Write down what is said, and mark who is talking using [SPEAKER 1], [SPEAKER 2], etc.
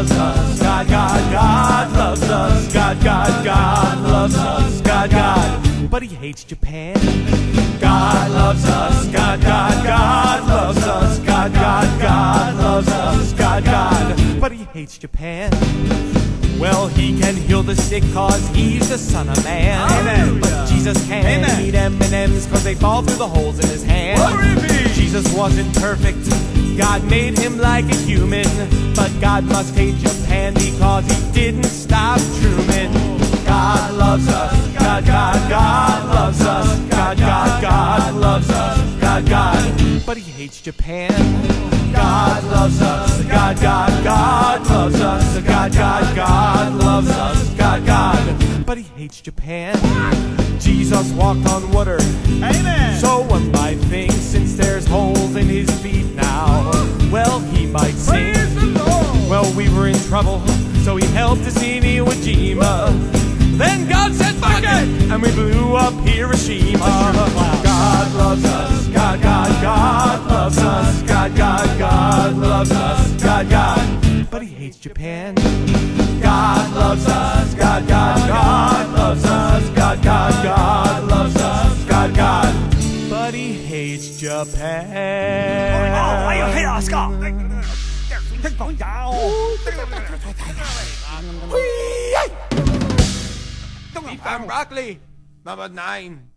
[SPEAKER 1] loves us. God, God, God loves us. God, God, God loves us. God, God, but he hates Japan. God loves us. God, God, God loves us. God, God, God loves us. God, God, but he hates Japan. Well, he can heal the sick cause he's the son of man.
[SPEAKER 2] Amen.
[SPEAKER 1] But Jesus can't
[SPEAKER 2] Amen.
[SPEAKER 1] eat M&M's cause they fall through the holes in his hand. Jesus wasn't perfect. God made him like a human. But God must hate Japan because he didn't stop Truman. God loves us. God, God, God loves us. God, God, God loves us. God, God, but he hates Japan. God loves us. God, God, God loves us. God, God, God loves us. God, God, but he hates Japan. Jesus walked on water.
[SPEAKER 2] Amen.
[SPEAKER 1] So one might think, since there's holes in his feet trouble, so he helped us in Iwo Jima. Then God said, fuck it! And we blew up Hiroshima. God loves us. God, God, God loves us. God, God, God loves us. God, God, but he hates Japan. God loves us. God, God, God loves us. God, God, God loves us. God, God, but he hates Japan don't chảo Ethan number nine.